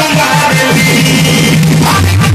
I'm gonna be.